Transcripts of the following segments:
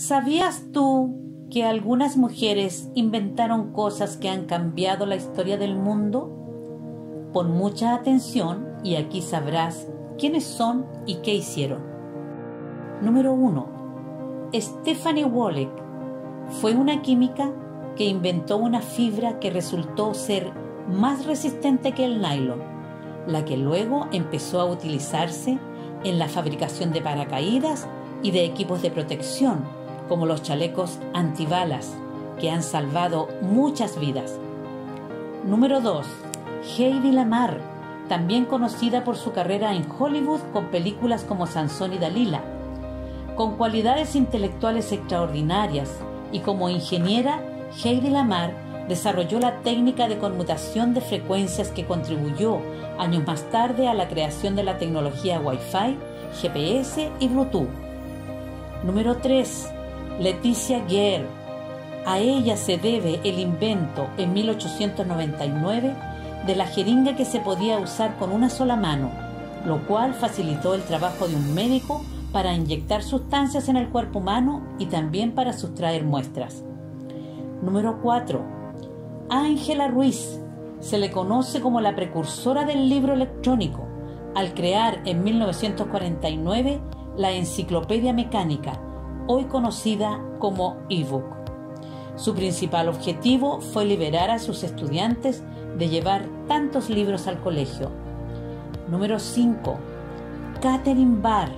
¿Sabías tú que algunas mujeres inventaron cosas que han cambiado la historia del mundo? Pon mucha atención y aquí sabrás quiénes son y qué hicieron. Número 1. Stephanie Wolleck fue una química que inventó una fibra que resultó ser más resistente que el nylon, la que luego empezó a utilizarse en la fabricación de paracaídas y de equipos de protección como los chalecos antibalas, que han salvado muchas vidas. Número 2. Heidi Lamar, también conocida por su carrera en Hollywood con películas como Sansón y Dalila. Con cualidades intelectuales extraordinarias y como ingeniera, Heidi Lamar desarrolló la técnica de conmutación de frecuencias que contribuyó años más tarde a la creación de la tecnología Wi-Fi, GPS y Bluetooth. Número 3. Leticia Guerre. A ella se debe el invento en 1899 de la jeringa que se podía usar con una sola mano, lo cual facilitó el trabajo de un médico para inyectar sustancias en el cuerpo humano y también para sustraer muestras. Número 4. Ángela Ruiz. Se le conoce como la precursora del libro electrónico, al crear en 1949 la Enciclopedia Mecánica, hoy conocida como ebook. Su principal objetivo fue liberar a sus estudiantes de llevar tantos libros al colegio. Número 5. Catherine Barr,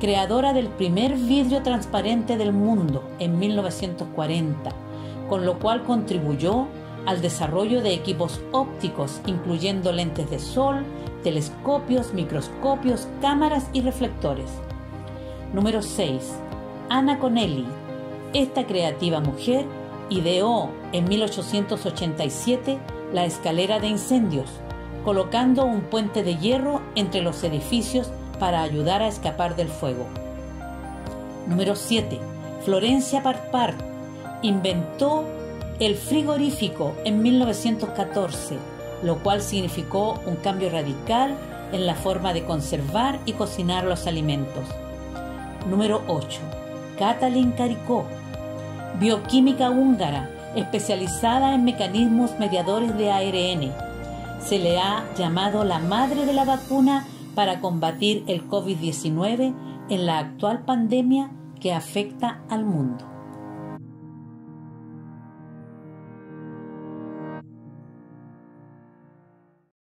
creadora del primer vidrio transparente del mundo en 1940, con lo cual contribuyó al desarrollo de equipos ópticos, incluyendo lentes de sol, telescopios, microscopios, cámaras y reflectores. Número 6. Anna Connelly. Esta creativa mujer ideó en 1887 la escalera de incendios, colocando un puente de hierro entre los edificios para ayudar a escapar del fuego. Número 7. Florencia Parpar inventó el frigorífico en 1914, lo cual significó un cambio radical en la forma de conservar y cocinar los alimentos. Número 8. Katalin Caricó, bioquímica húngara especializada en mecanismos mediadores de ARN. Se le ha llamado la madre de la vacuna para combatir el COVID-19 en la actual pandemia que afecta al mundo.